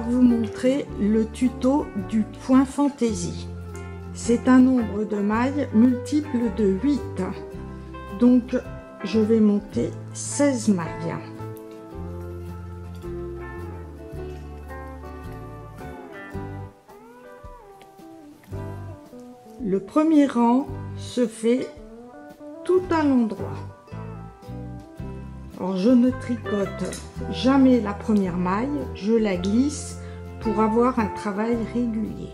vous montrer le tuto du point fantaisie. C'est un nombre de mailles multiple de 8. Donc je vais monter 16 mailles. Le premier rang se fait tout à l'endroit. Alors je ne tricote jamais la première maille, je la glisse pour avoir un travail régulier.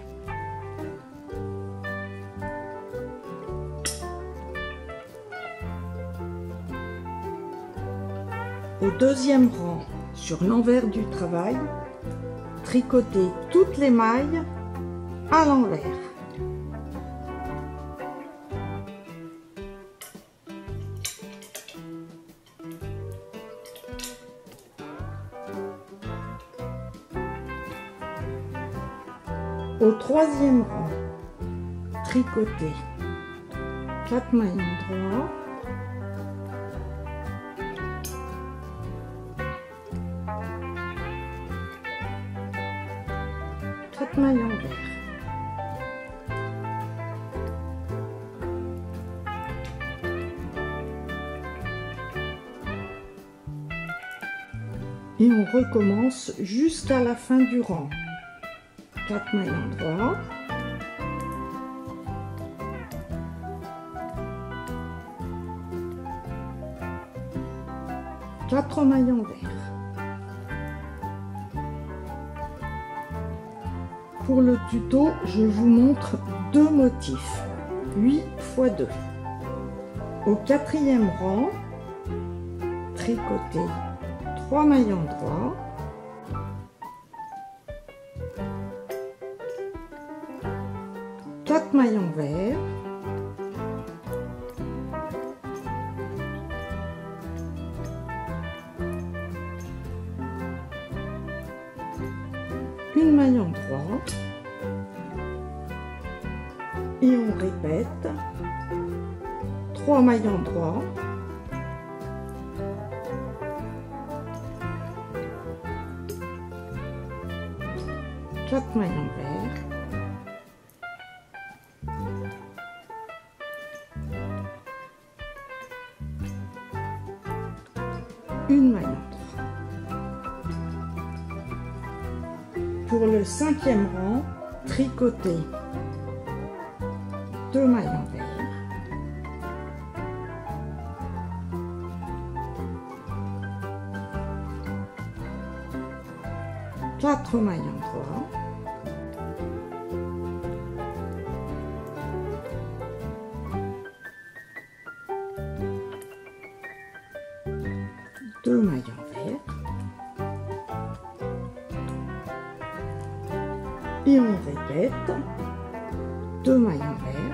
Au deuxième rang, sur l'envers du travail, tricotez toutes les mailles à l'envers. Au troisième rang, tricotez 4 mailles droits, quatre mailles envers. Et on recommence jusqu'à la fin du rang. 4 mailles endroits. Quatre mailles envers. Pour le tuto, je vous montre deux motifs. 8 x 2. Au quatrième rang, tricotez 3 mailles endroits. Une maille en. Et on répète. Trois mailles en droit. Quatre mailles envers. Pour le cinquième rang, tricotez deux mailles envers. Quatre mailles en droit. Répète deux mailles envers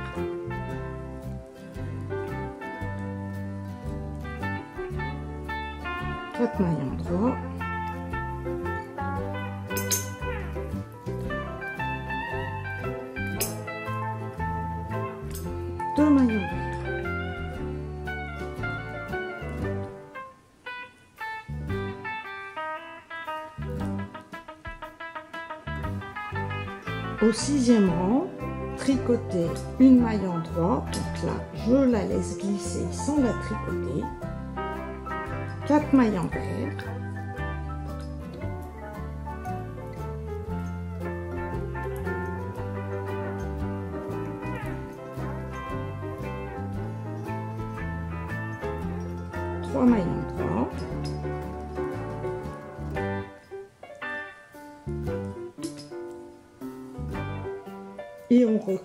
quatre mailles en droit sixième rang, tricotez une maille en droit. Donc là, je la laisse glisser sans la tricoter. 4 mailles envers. Trois mailles en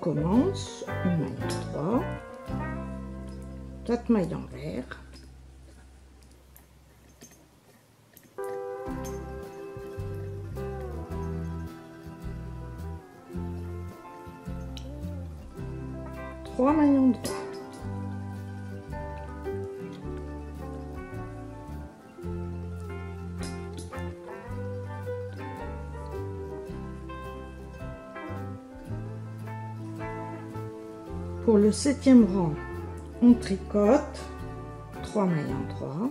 recommence une maille en droit 4 mailles envers trois mailles en droit le septième rang, on tricote 3 mailles en 3.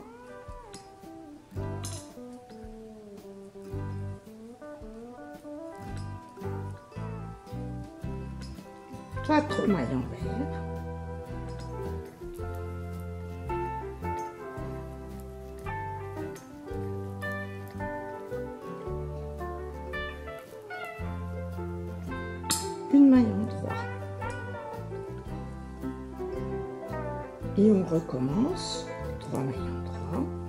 Quatre mailles en verre. recommence. 3 3.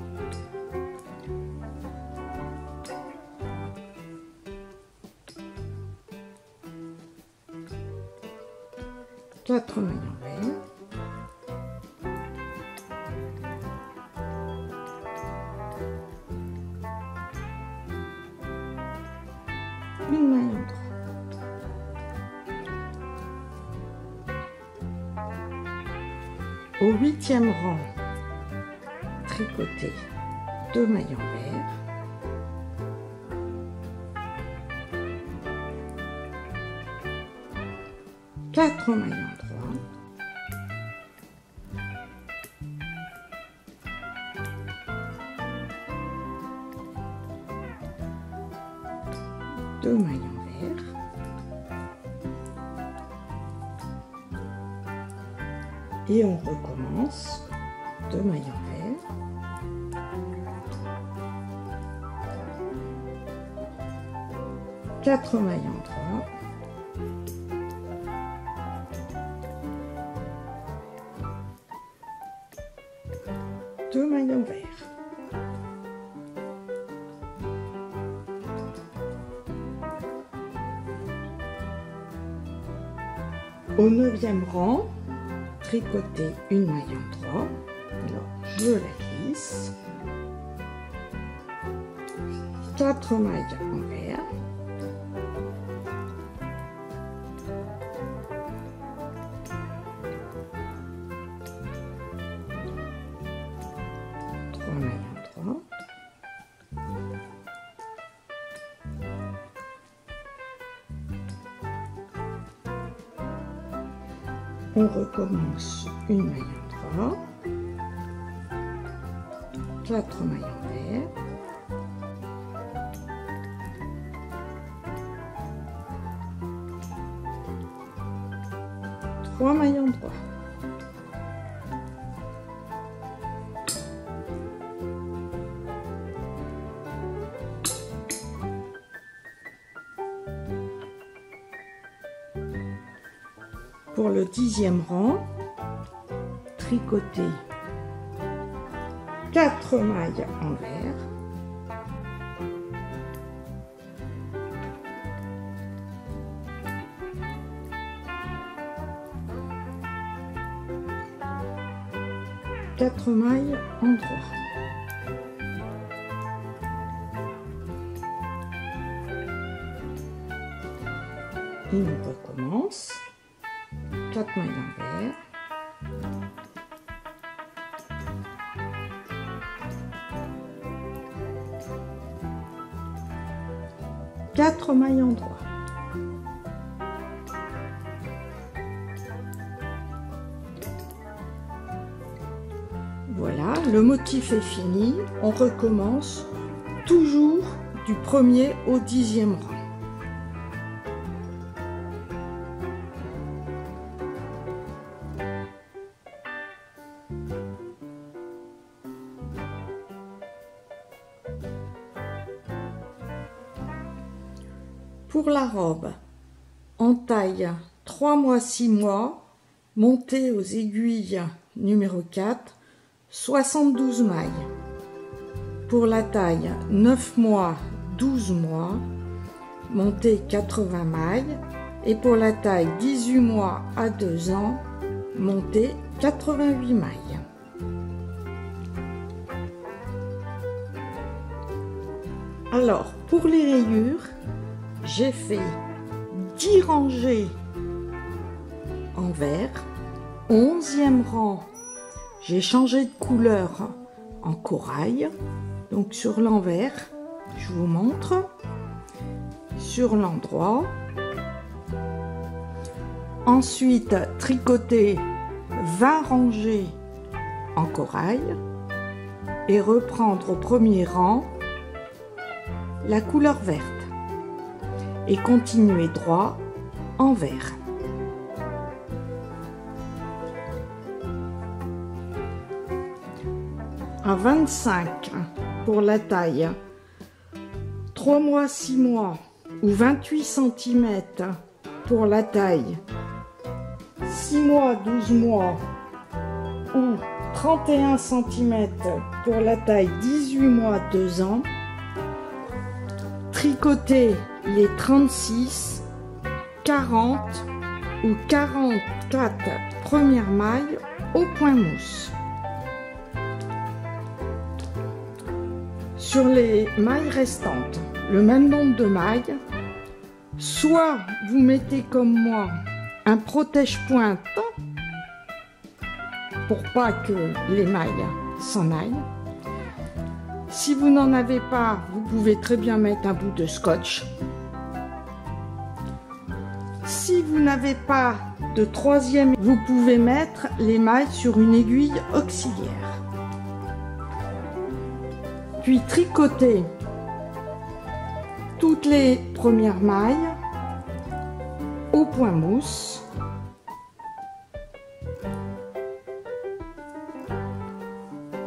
Au huitième rang, tricoter deux mailles envers. Quatre mailles en. Deux mailles. Et on recommence deux mailles envers quatre mailles en droit deux mailles envers au neuvième rang tricoter une maille en droit. Alors, je la glisse. 4 mailles. On recommence une maille en droit, quatre mailles envers, trois mailles en droit. Pour le dixième rang, tricoter 4 mailles envers. Quatre mailles en droit. Et on recommence. 4 mailles envers. Quatre mailles en droit. Voilà, le motif est fini. On recommence toujours du premier au dixième rang. En taille 3 mois 6 mois, montée aux aiguilles numéro 4, 72 mailles. Pour la taille 9 mois 12 mois, montée 80 mailles. Et pour la taille 18 mois à 2 ans, montée 88 mailles. Alors, pour les rayures, j'ai fait 10 rangées en vert. 11e rang, j'ai changé de couleur en corail. Donc sur l'envers, je vous montre. Sur l'endroit. Ensuite, tricoter 20 rangées en corail et reprendre au premier rang la couleur verte et continuez droit envers. À 25 pour la taille, 3 mois, 6 mois ou 28 cm pour la taille, 6 mois, 12 mois ou 31 cm pour la taille 18 mois, 2 ans tricoter les 36, 40 ou 44 premières mailles au point mousse. Sur les mailles restantes, le même nombre de mailles, soit vous mettez comme moi un protège-pointe pour pas que les mailles s'en aillent. Si vous n'en avez pas, vous pouvez très bien mettre un bout de scotch. Si vous n'avez pas de troisième, vous pouvez mettre les mailles sur une aiguille auxiliaire. Puis tricoter toutes les premières mailles au point mousse.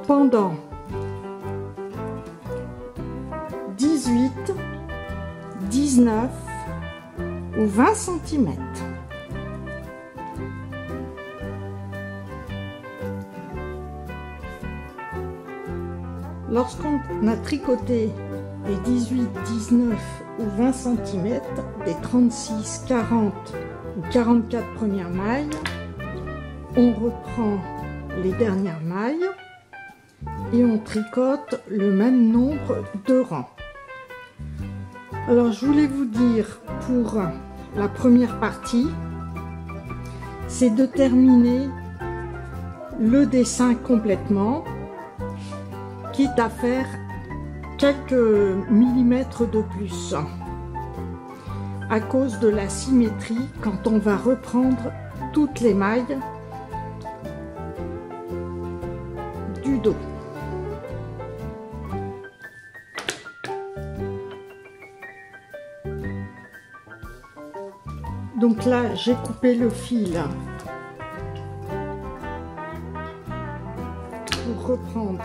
Pendant 18, 19 ou 20 cm. Lorsqu'on a tricoté les 18, 19 ou 20 cm des 36, 40 ou 44 premières mailles, on reprend les dernières mailles et on tricote le même nombre de rangs. Alors je voulais vous dire pour la première partie, c'est de terminer le dessin complètement, quitte à faire quelques millimètres de plus à cause de la symétrie quand on va reprendre toutes les mailles Là, j'ai coupé le fil. Pour reprendre.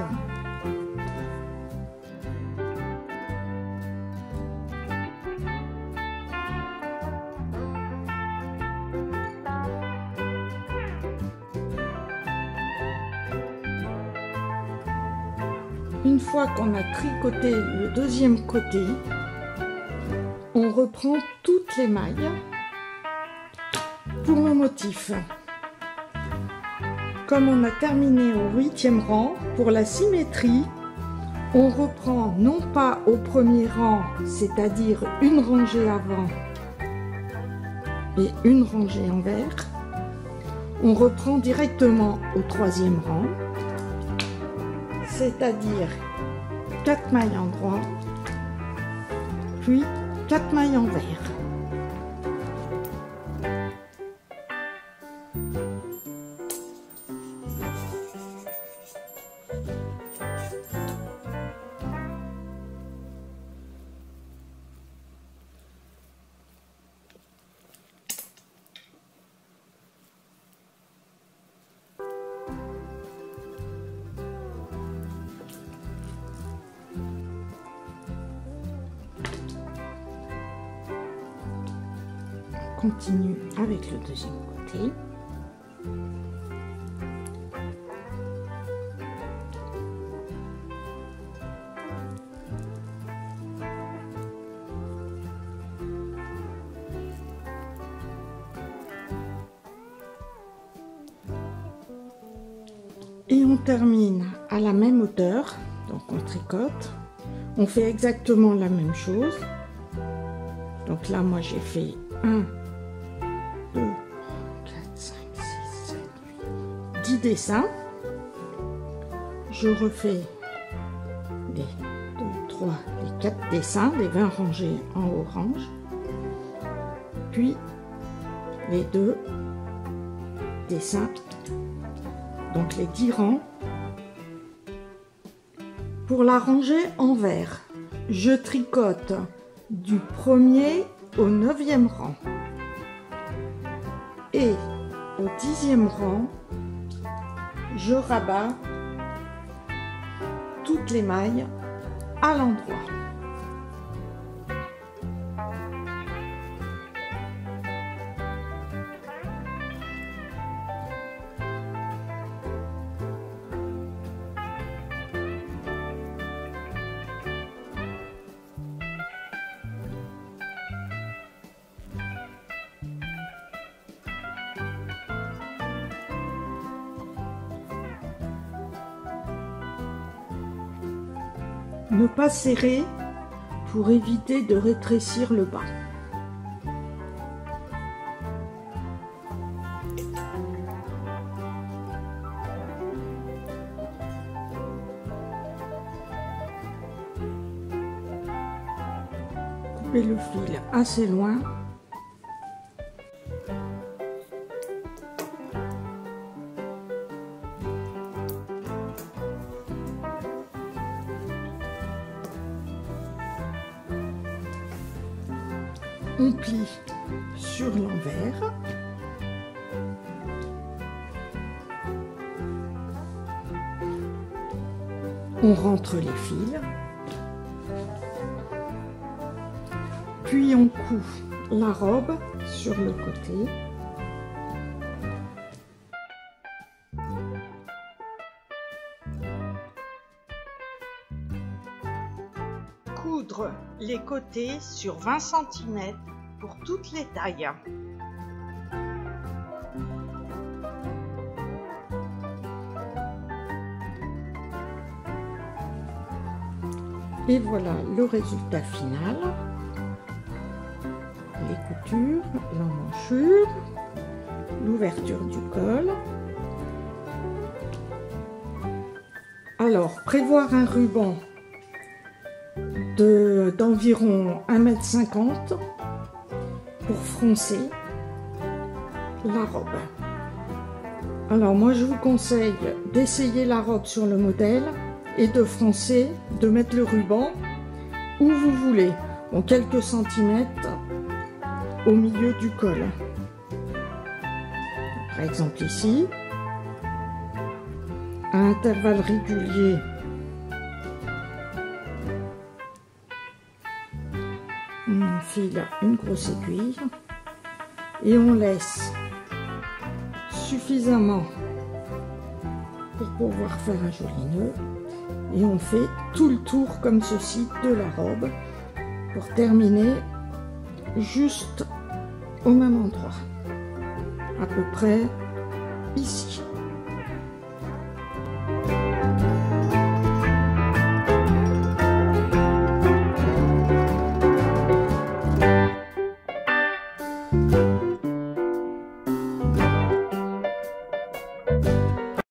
Une fois qu'on a tricoté le deuxième côté, on reprend toutes les mailles pour le motif. Comme on a terminé au huitième rang, pour la symétrie, on reprend non pas au premier rang, c'est-à-dire une rangée avant et une rangée envers, on reprend directement au troisième rang c'est-à-dire 4 mailles en droit, puis 4 mailles en continue avec le deuxième côté. Et on termine à la même hauteur, donc on tricote. On fait exactement la même chose. Donc là, moi, j'ai fait un 10 dessins. Je refais les 2, 3, les 4 dessins, les 20 rangées en orange. Puis les deux dessins, donc les 10 rangs. Pour la rangée en vert, je tricote du premier au neuvième rang. Et au dixième rang, je rabats toutes les mailles à l'endroit. Ne pas serrer pour éviter de rétrécir le bas. Coupez le fil assez loin on plie sur l'envers. On rentre les fils. Puis on coud la robe sur le côté. Les côtés sur 20 cm pour toutes les tailles. Et voilà le résultat final. Les coutures, l'emmanchure, l'ouverture du col. Alors, prévoir un ruban d'environ 1m50 pour froncer la robe. Alors moi je vous conseille d'essayer la robe sur le modèle et de froncer, de mettre le ruban où vous voulez, en quelques centimètres au milieu du col. Par exemple ici, à intervalles réguliers on file une grosse aiguille et on laisse suffisamment pour pouvoir faire un joli nœud. Et on fait tout le tour comme ceci de la robe pour terminer juste au même endroit à peu près ici